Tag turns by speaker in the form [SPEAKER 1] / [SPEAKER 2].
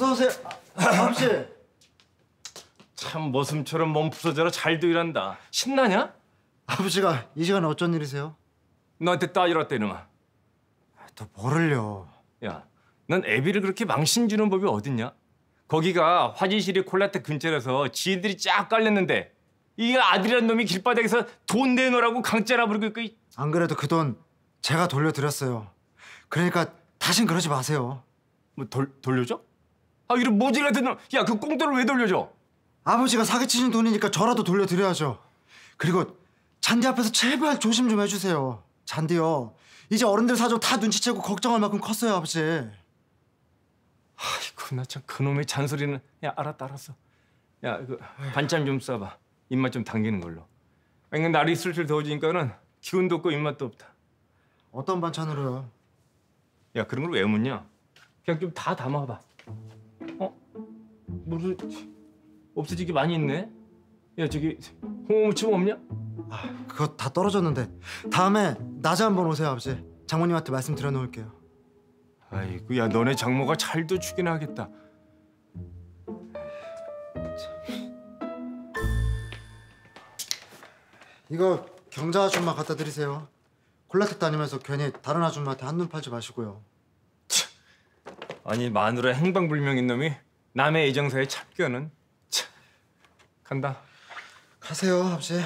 [SPEAKER 1] 어서 오세요. 아, 아버지.
[SPEAKER 2] 참 머슴처럼 몸 부서져라 잘도 일한다. 신나냐?
[SPEAKER 1] 아버지가 이 시간에 어쩐 일이세요?
[SPEAKER 2] 너한테 따지라 때놈아.
[SPEAKER 1] 또 뭐를요?
[SPEAKER 2] 야, 넌 애비를 그렇게 망신 주는 법이 어딨냐? 거기가 화장실이 콜라텍 근처라서 지들이 쫙 깔렸는데 이 아들이란 놈이 길바닥에서 돈 내놓으라고 강짜라 부르고 있고 이-
[SPEAKER 1] 안 그래도 그 돈 제가 돌려드렸어요. 그러니까 다신 그러지 마세요.
[SPEAKER 2] 뭐 돌, 돌려줘? 아 이런 모질 같은 놈, 야 그 꽁돈을 왜 돌려줘?
[SPEAKER 1] 아버지가 사기치신 돈이니까 저라도 돌려드려야죠. 그리고 잔디 앞에서 제발 조심 좀 해주세요. 잔디요. 이제 어른들 사정 다 눈치채고 걱정할 만큼 컸어요, 아버지.
[SPEAKER 2] 아이고 나 참 그놈의 잔소리는 야 알았다 알았어. 야그 반찬 좀 싸봐. 입맛 좀 당기는 걸로. 왜냐면 날이 슬슬 더워지니까는 기운도 없고 입맛도 없다.
[SPEAKER 1] 어떤 반찬으로요?
[SPEAKER 2] 야 그런 걸 왜 묻냐? 그냥 좀 다 담아봐. 어? 무슨 없어지기 많이 있네? 야 저기 홍어무침 없냐?
[SPEAKER 1] 그거 다 떨어졌는데 다음에 낮에 한번 오세요, 아버지. 장모님한테 말씀 드려놓을게요.
[SPEAKER 2] 아이고 야 너네 장모가 잘도 주긴 하겠다.
[SPEAKER 1] 이거 경자 아줌마 갖다 드리세요. 콜라텍 다니면서 괜히 다른 아줌마한테 한눈 팔지 마시고요.
[SPEAKER 2] 아니 마누라 행방불명인 놈이 남의 애정사에 참견은 참 간다.
[SPEAKER 1] 가세요, 아버지.